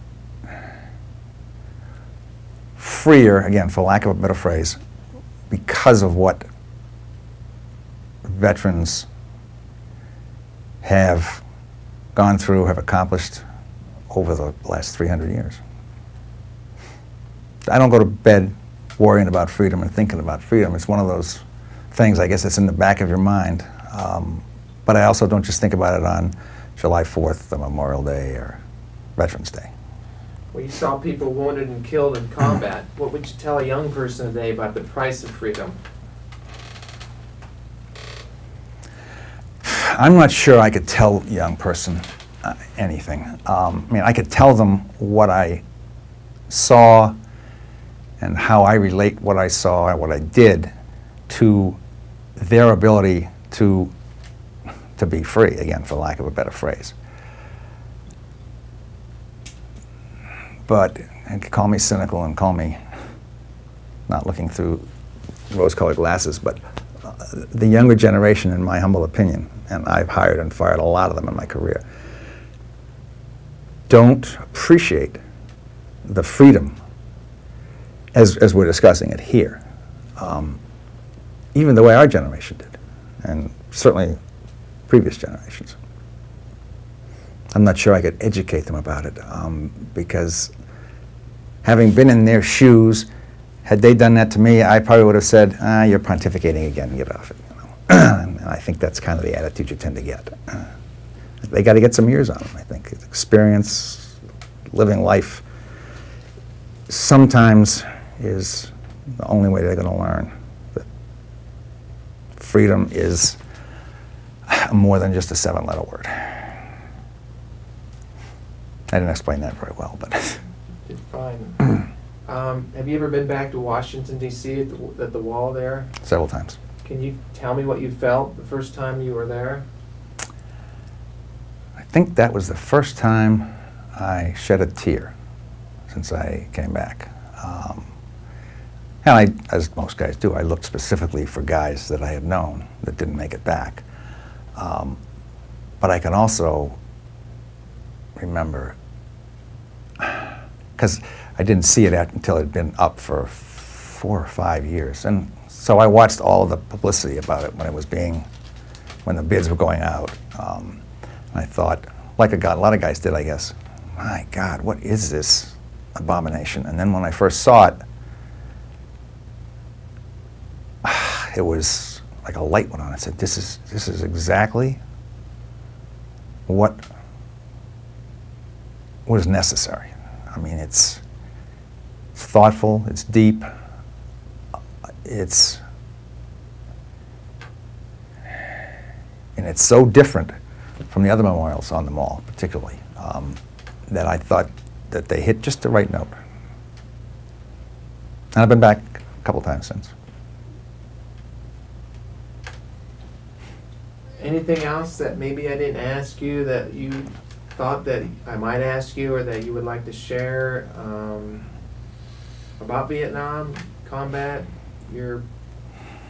freer, again, for lack of a better phrase, because of what veterans have gone through, have accomplished over the last 300 years. I don't go to bed worrying about freedom and thinking about freedom. It's one of those things, I guess, that's in the back of your mind. Um, but I also don't just think about it on July 4th, the Memorial Day, or Veterans Day. Well, you saw people wounded and killed in combat. what would you tell a young person today about the price of freedom? I'm not sure I could tell a young person uh, anything. Um, I mean, I could tell them what I saw and how I relate what I saw and what I did to their ability to to be free, again, for lack of a better phrase. But, call me cynical and call me not looking through rose-colored glasses, but uh, the younger generation, in my humble opinion, and I've hired and fired a lot of them in my career, don't appreciate the freedom as, as we're discussing it here, um, even the way our generation did. And certainly previous generations. I'm not sure I could educate them about it um, because having been in their shoes, had they done that to me, I probably would have said, ah, you're pontificating again, get off it. You know? and I think that's kind of the attitude you tend to get. They got to get some years on them, I think. Experience, living life, sometimes is the only way they're going to learn that freedom is more than just a seven-letter word. I didn't explain that very well, but. Did fine. Um, have you ever been back to Washington D.C. at the, at the wall there? Several times. Can you tell me what you felt the first time you were there? I think that was the first time I shed a tear since I came back. Um, and I, as most guys do, I looked specifically for guys that I had known that didn't make it back. Um, but I can also remember, because I didn't see it until it had been up for four or five years. And so I watched all the publicity about it when it was being, when the bids were going out. Um, and I thought, like a, a lot of guys did, I guess, my God, what is this abomination? And then when I first saw it, it was like a light went on. I said, "This is this is exactly what was necessary." I mean, it's, it's thoughtful, it's deep, it's and it's so different from the other memorials on the mall, particularly, um, that I thought that they hit just the right note. And I've been back a couple times since. Anything else that maybe I didn't ask you that you thought that I might ask you or that you would like to share um, about Vietnam combat? Your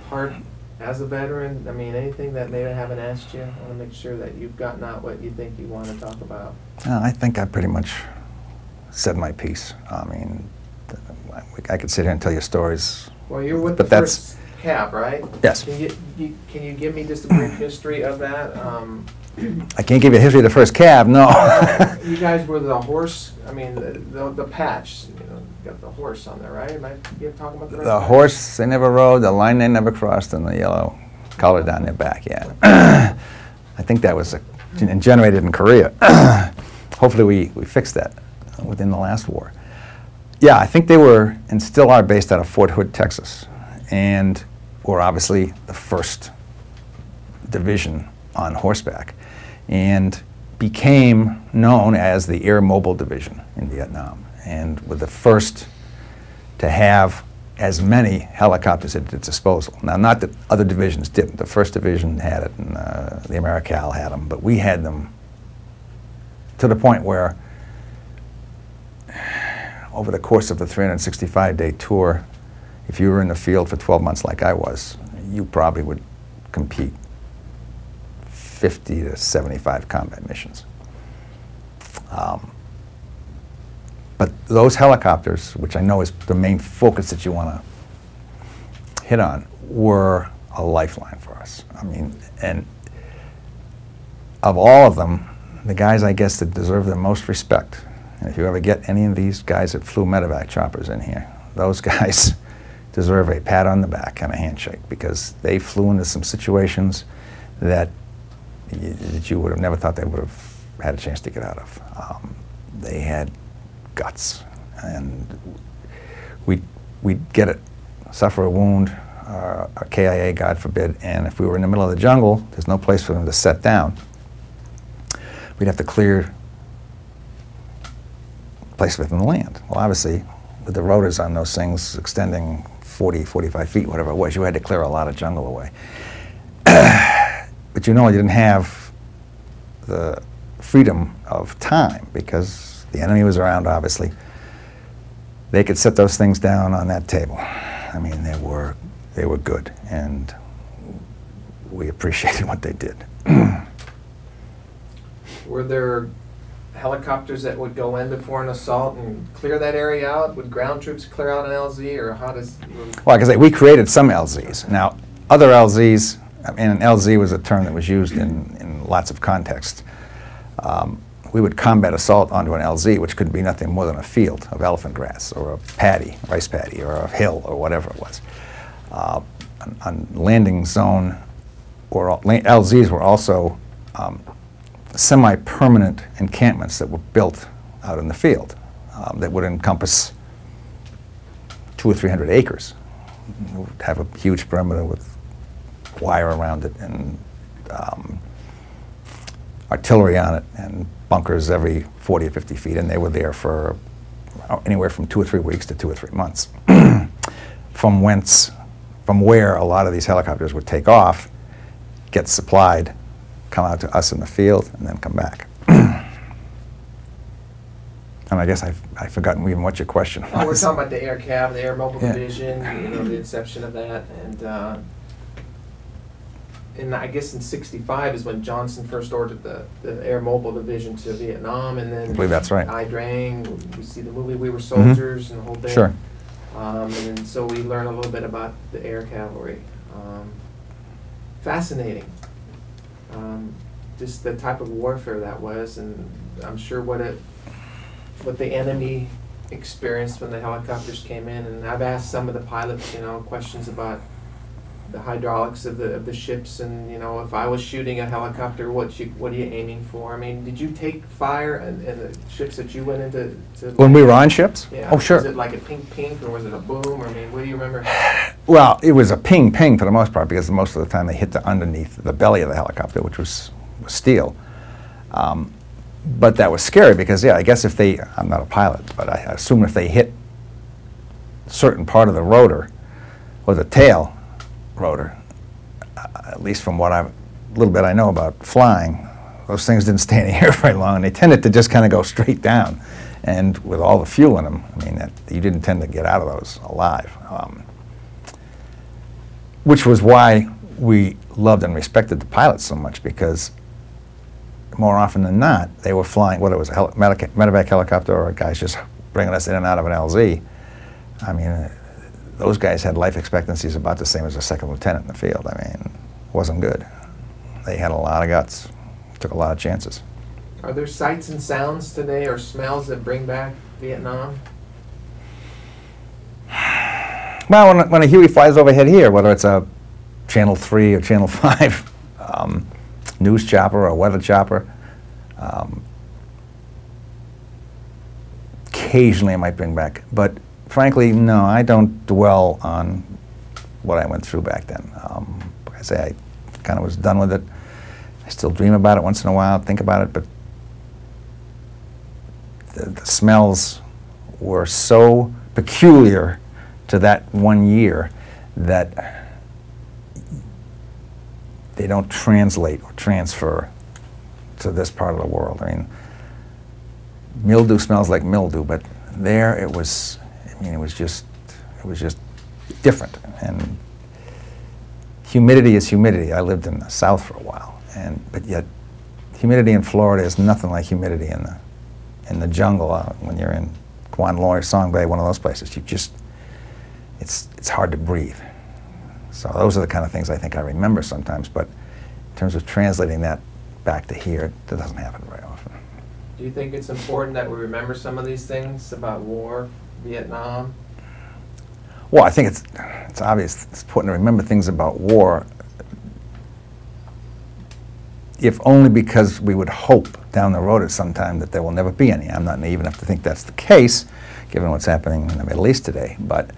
part as a veteran. I mean, anything that maybe I haven't asked you. I want to make sure that you've gotten out what you think you want to talk about. Uh, I think I pretty much said my piece. I mean, I could sit here and tell you stories. Well, you're with but the that's, first right? Yes. Can you, you, can you give me just a brief history of that? Um, I can't give you a history of the first Cav, no. you guys were the horse. I mean, the the, the patch. You know, got the horse on there, right? Am I talking about the right the patch? horse they never rode, the line they never crossed, and the yellow collar down their back. Yeah, I think that was a, generated in Korea. Hopefully, we we fixed that within the last war. Yeah, I think they were and still are based out of Fort Hood, Texas, and were obviously the first division on horseback, and became known as the Air Mobile Division in Vietnam, and were the first to have as many helicopters at its disposal. Now, not that other divisions didn't. The first division had it, and uh, the Americal had them, but we had them to the point where over the course of a 365-day tour, if you were in the field for 12 months like I was, you probably would compete 50 to 75 combat missions. Um, but those helicopters, which I know is the main focus that you want to hit on, were a lifeline for us. I mean, and of all of them, the guys I guess that deserve the most respect, and if you ever get any of these guys that flew medevac choppers in here, those guys deserve a pat on the back and a handshake because they flew into some situations that, that you would have never thought they would have had a chance to get out of. Um, they had guts, and we we'd get it, suffer a wound, uh, a KIA, God forbid, and if we were in the middle of the jungle, there's no place for them to set down. We'd have to clear place within the land. Well, obviously, with the rotors on those things extending 40, 45 feet, whatever it was, you had to clear a lot of jungle away. But you know, you didn't have the freedom of time because the enemy was around, obviously. They could set those things down on that table. I mean, they were, they were good, and we appreciated what they did. Were there helicopters that would go in before an assault and clear that area out? Would ground troops clear out an LZ, or how does? Well, because we created some LZs. Now, other LZs, I mean, an LZ was a term that was used in, in lots of contexts. Um, we would combat assault onto an LZ, which could be nothing more than a field of elephant grass, or a paddy, rice paddy, or a hill, or whatever it was. Uh, on, on landing zone, or LZs were also um, semi-permanent encampments that were built out in the field um, that would encompass two or three hundred acres. Would have a huge perimeter with wire around it and um, artillery on it and bunkers every 40 or 50 feet, and they were there for anywhere from two or three weeks to two or three months. from whence, from where a lot of these helicopters would take off, get supplied, come out to us in the field, and then come back. And I guess I've, I've forgotten even what your question was. Oh, we're talking about the air cav, the air mobile Yeah. division, you know, the inception of that, and, uh, and I guess in sixty-five is when Johnson first ordered the, the air mobile division to Vietnam, and then. I believe that's right. Ia Drang, we see the movie, we were soldiers and the whole thing. Sure. Um, and so we learn a little bit about the air cavalry. Um, fascinating. Um, just the type of warfare that was, and I'm sure what it, what the enemy experienced when the helicopters came in. And I've asked some of the pilots, you know, questions about the hydraulics of the of the ships, and you know, if I was shooting a helicopter, what you what are you aiming for? I mean, did you take fire in, in the ships that you went into? To When we were on ships? yeah. Oh, sure. Was it like a pink pink or was it a boom? Or I mean, what do you remember? Well, it was a ping ping for the most part because most of the time they hit the underneath the belly of the helicopter, which was, was steel. Um, but that was scary because, yeah, I guess if they, I'm not a pilot, but I assume if they hit a certain part of the rotor or the tail rotor, uh, at least from what I, a little bit I know about flying, those things didn't stay in the air very long and they tended to just kind of go straight down. And with all the fuel in them, I mean, that, you didn't tend to get out of those alive. Um, which was why we loved and respected the pilots so much because more often than not, they were flying, whether it was a heli- medevac helicopter or guys just bringing us in and out of an LZ. I mean, uh, those guys had life expectancies about the same as a second lieutenant in the field. I mean, it wasn't good. They had a lot of guts, took a lot of chances. Are there sights and sounds today or smells that bring back Vietnam? Well, when, when a Huey flies overhead here, whether it's a Channel 3 or Channel 5 um, news chopper or a weather chopper, um, occasionally it might bring back. But frankly, no, I don't dwell on what I went through back then. Um, I say, I kind of was done with it. I still dream about it once in a while, think about it, but the, the smells were so peculiar to that one year that they don't translate or transfer to this part of the world. I mean, mildew smells like mildew, but there it was. I mean, it was just, it was just different. And humidity is humidity. I lived in the South for a while, and but yet, humidity in Florida is nothing like humidity in the in the jungle uh, when you're in Quan Loi, Song Be, one of those places. You just, it's it's hard to breathe. So those are the kind of things I think I remember sometimes. But in terms of translating that back to here, that doesn't happen very often. Do you think it's important that we remember some of these things about war, Vietnam? Well, I think it's it's obvious. It's important to remember things about war, if only because we would hope down the road at some time that there will never be any. I'm not naive enough to think that's the case, given what's happening in the Middle East today. But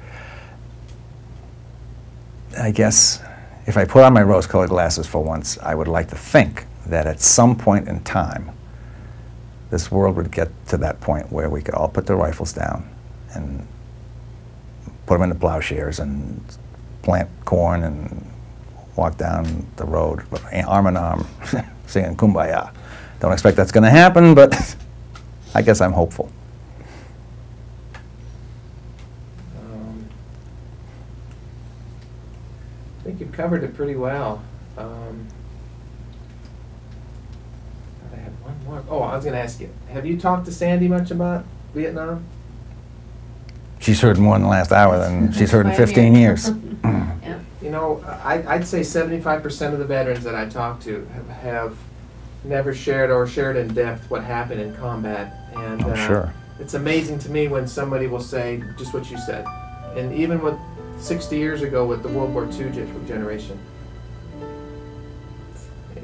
I guess if I put on my rose-colored glasses for once, I would like to think that at some point in time, this world would get to that point where we could all put the rifles down and put them into plowshares and plant corn and walk down the road arm in arm singing kumbaya. Don't expect that's going to happen, but I guess I'm hopeful. Um, I think you've covered it pretty well. Um, I had one more. Oh, I was going to ask you. Have you talked to Sandy much about Vietnam? She's heard more in the last hour than she's heard in That's why I'm 15 years. Yeah. You know, I, I'd say 75% of the veterans that I talk to have, have never shared or shared in depth what happened in combat. And Oh, uh, sure. it's amazing to me when somebody will say just what you said. And even with 60 years ago with the World War II generation,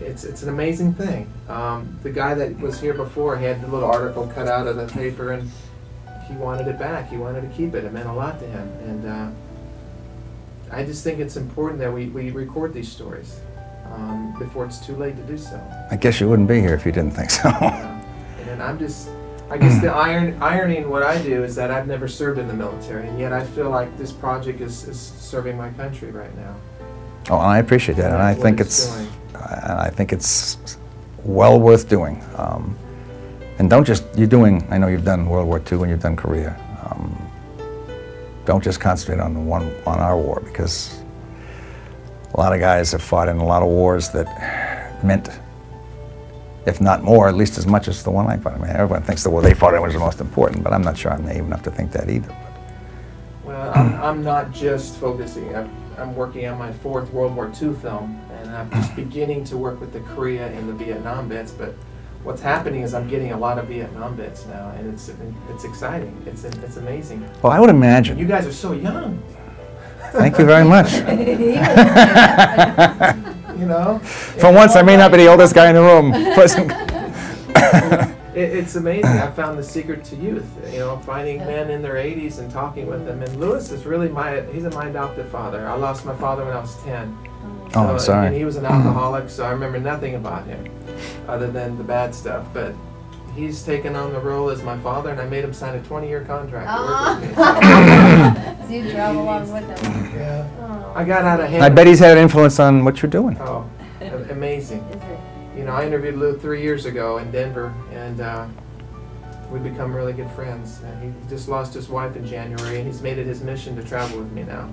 it's, it's an amazing thing. Um, the guy that was here before he had the little article cut out of the paper and he wanted it back. He wanted to keep it. It meant a lot to him. And uh, I just think it's important that we, we record these stories um, before it's too late to do so. I guess you wouldn't be here if you didn't think so. and I'm just, I guess the iron, irony in what I do is that I've never served in the military, and yet I feel like this project is, is serving my country right now. Oh, and I appreciate that, and I think it's it's, and I think it's well worth doing. Um, and don't just, you're doing, I know you've done World War II and you've done Korea. Um, don't just concentrate on the one, on our war, because a lot of guys have fought in a lot of wars that meant, if not more, at least as much as the one I fought. I mean, everyone thinks the war they fought in was the most important, but I'm not sure I'm naive enough to think that either. Well, I'm, I'm not just focusing. I'm, I'm working on my fourth World War II film, and I'm just beginning to work with the Korea and the Vietnam bits. But what's happening is I'm getting a lot of Vietnam bits now, and it's it's exciting. It's it's amazing. Well, I would imagine. You guys are so young, Thank you very much. you know. For once, I may not be the oldest guy in the room. It, it's amazing. I found the secret to youth. You know, finding men in their 80s and talking with them. And Lewis is really my he's my adopted father. I lost my father when I was 10. Oh, I'm sorry. And he was an alcoholic, so I remember nothing about him other than the bad stuff. But he's taken on the role as my father, and I made him sign a 20-year contract to work with me. So, So you drive along with them. yeah. Oh. I got out of hand. I bet he's had an influence on what you're doing. Oh, amazing. You know, I interviewed Lou three years ago in Denver, and uh, we become really good friends. And he just lost his wife in January, and he's made it his mission to travel with me now.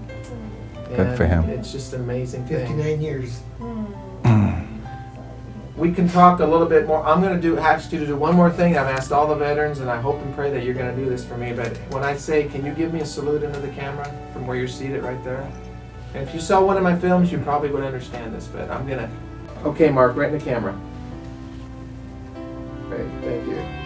Good for him. It's just an amazing thing. 59 years. Hmm we can talk a little bit more. I'm going to do ask you to do one more thing. I've asked all the veterans, and I hope and pray that you're going to do this for me. But when I say, can you give me a salute into the camera from where you're seated right there? And if you saw one of my films, you probably would understand this. But I'm going to. Okay, Marc, right in the camera. Great, thank you.